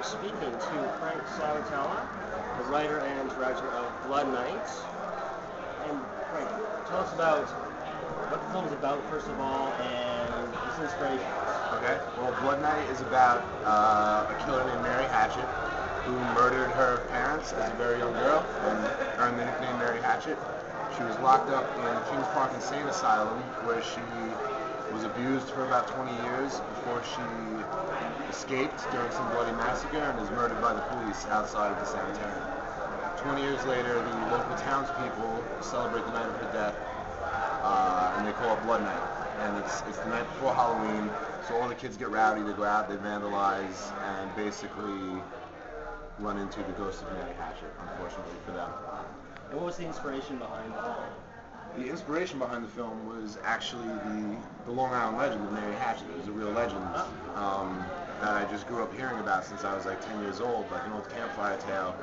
are speaking to Frank Sabatella, the writer and director of Blood Night. And Frank, tell us about what the film is about, first of all, and its inspiration. Okay. Well, Blood Night is about uh, a killer named Mary Hatchet who murdered her parents as a very young girl and earned the nickname Mary Hatchet. She was locked up in Kings Park Insane Asylum where she was abused for about 20 years before she escaped during some bloody massacre and is murdered by the police outside of the sanitarium. 20 years later, the local townspeople celebrate the night of her death, uh, and they call it Blood Night. And it's, it's the night before Halloween, so all the kids get rowdy, they go out, they vandalize, and basically run into the ghost of Mary Hatchet, unfortunately for them. And what was the inspiration behind it? The inspiration behind the film was actually the, the Long Island legend of Mary Hatchet. It was a real legend um, that I just grew up hearing about since I was like 10 years old, like an old campfire tale.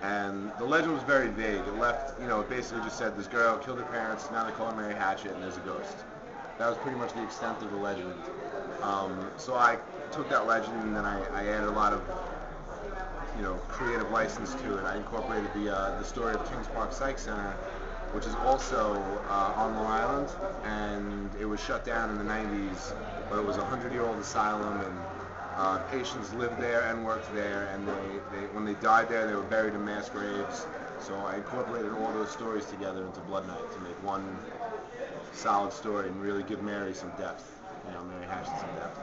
And the legend was very vague. It left, you know, it basically just said this girl killed her parents, now they call her Mary Hatchet, and there's a ghost. That was pretty much the extent of the legend. Um, so I took that legend and then I, I added a lot of, you know, creative license to it. I incorporated the uh, the story of Kings Park Psych Center, which is also uh, on Long Island, and it was shut down in the 90s, but it was a 100-year-old asylum, and uh, patients lived there and worked there, and they, they, when they died there, they were buried in mass graves. So I incorporated all those stories together into Blood Night to make one solid story and really give Mary some depth, you know, Mary Hatchet some depth.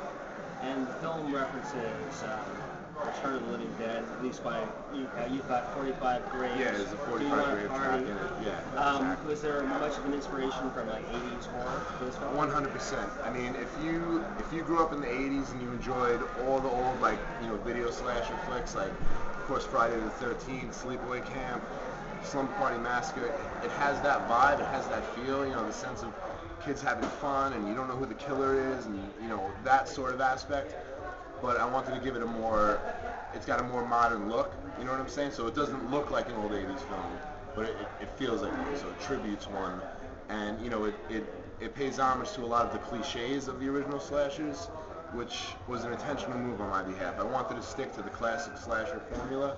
And the film references um, Return of the Living Dead, at least by, you, uh, you've got 45 graves. Yeah, there's a 45 want a grave track party? in it. Yeah, Um, exactly. Was there much of an inspiration from like 80s horror for this film? 100%. I mean, if you if you grew up in the 80s and you enjoyed all the old like you know video slasher flicks like of course Friday the 13th, Sleepaway Camp, Slumber Party Massacre, it, it has that vibe, it has that feel, you know, the sense of kids having fun and you don't know who the killer is and you know that sort of aspect. But I wanted to give it a more, it's got a more modern look. You know what I'm saying? So it doesn't look like an old 80s film, but it, it, feels like one. So it tributes one and you know it, it it pays homage to a lot of the cliches of the original slashers, which was an intentional move on my behalf. I wanted to stick to the classic slasher formula,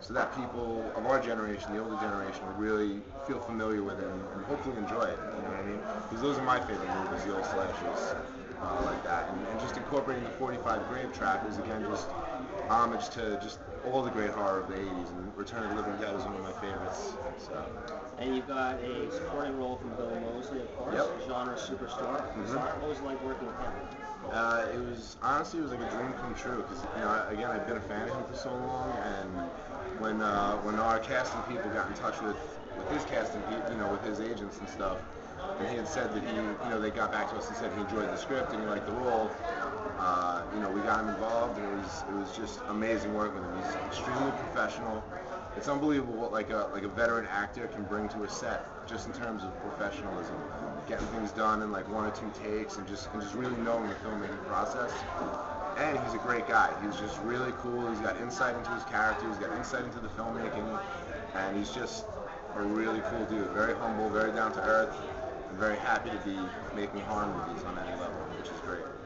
so that people of our generation, the older generation, would really feel familiar with it and, and hopefully enjoy it. You know what I mean? Because those are my favorite movies, the old slashers. Uh, like that, and, and just incorporating the 45 grave track is again just homage to just all the great horror of the 80s, and Return of the Living Dead is one of my favorites. So. And you've got a supporting role from Bill Moseley, of course, Yep. genre superstar. Mhm. What was it like working with him? Uh, it was honestly it was like a dream come true because you know again I've been a fan of him for so long and when uh, when our casting people got in touch with with his casting you know with his agents and stuff and he had said that he you know they got back to us and said he enjoyed the script and he liked the role. Uh, you know we got him involved. And it was it was just amazing work with him. He's extremely professional. It's unbelievable what like a like a veteran actor can bring to a set just in terms of professionalism. Getting things done in like one or two takes and just and just really knowing the filmmaking process. And he's a great guy. He's just really cool. He's got insight into his character. He's got insight into the filmmaking. And he's just a really cool dude. Very humble very down to earth and very happy to be making horror movies on any level which is great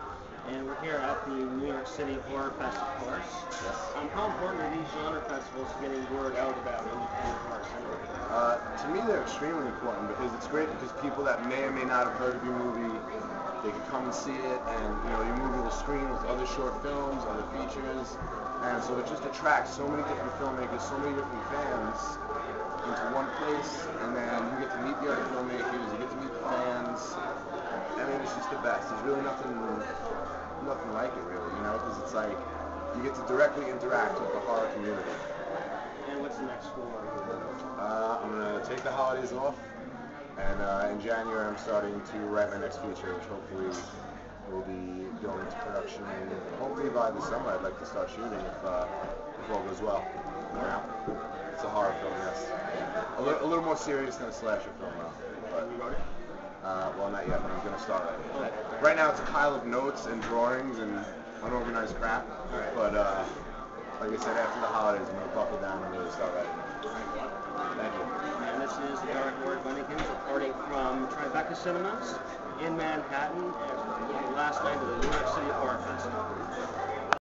And we're here at the New York City Horror Fest, of course. Yes. Um, how important are these genre festivals to getting word out about independent horror cinema? Uh, to me, they're extremely important because it's great because people that may or may not have heard of your movie, they can come and see it, and you know your movie will screen with other short films, other features, and so it just attracts so many different filmmakers, so many different fans into one place, and then you get to meet the other filmmakers, you get to meet the fans. I mean, it's just the best. There's really nothing, nothing like it, really, you know, because it's like you get to directly interact with the horror community. And what's the next school? Uh, I'm gonna take the holidays off, and uh, in January I'm starting to write my next feature, which hopefully will be going into production. Hopefully by the summer, I'd like to start shooting if, uh, if all goes well. You know, it's a horror film, yes. A, li- a little more serious than a slasher film, though. But, You wrote it? Uh, well, not yet, but I'm gonna start writing. Right now, it's a pile of notes and drawings and unorganized crap. But uh, like I said, after the holidays, I'm gonna buckle down and really start writing. Thank you. And this is Dark Lord Bunnykins reporting from Tribeca Cinemas in Manhattan last night of the New York City Horror Festival.